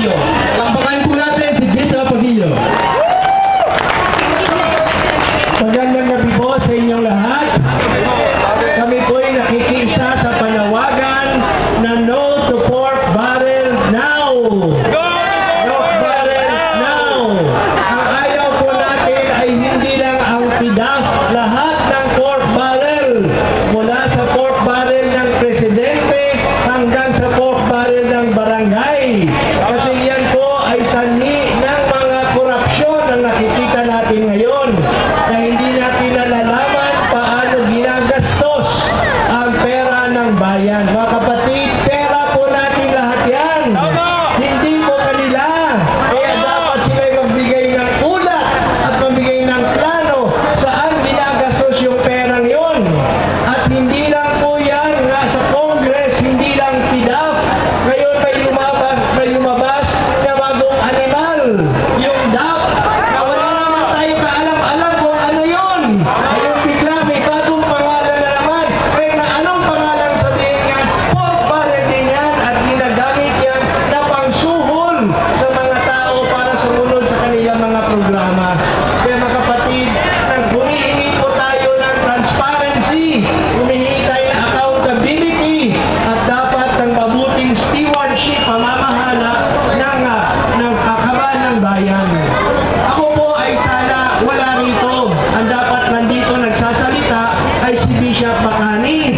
Padillo. Palakpakan po natin si Bishop Padillo. Magandang gabi po sa inyong lahat. Kami po ay nakikiisa bayan. Ako po ay sana wala rito. Ang dapat nandito nagsasalita ay si Bishop Makani.